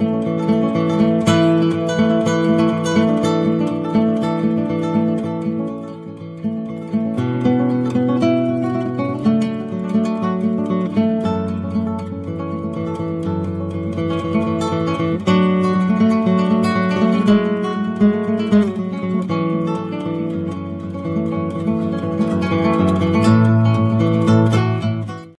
Música